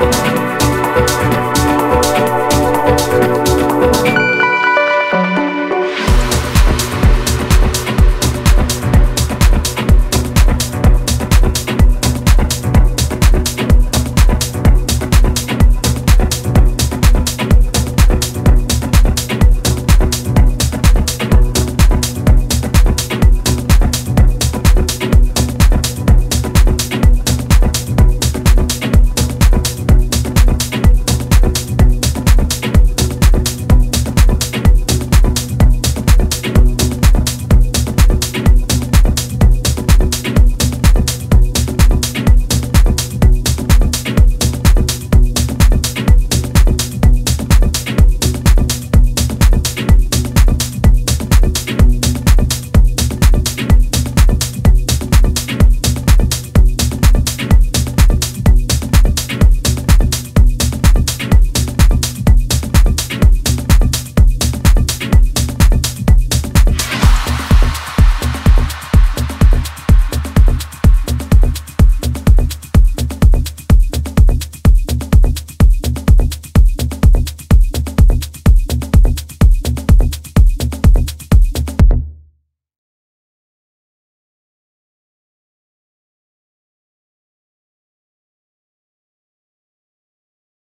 Bye.